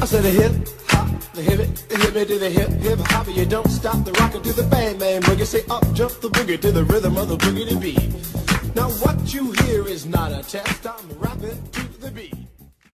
I said a hip hop, the hip it, the hip it to the hip hip hop. You don't stop the rockin' to the bang bang boogie. Say up jump the boogie to the rhythm of the boogie to beat. Now what you hear is not a test. I'm rapping to the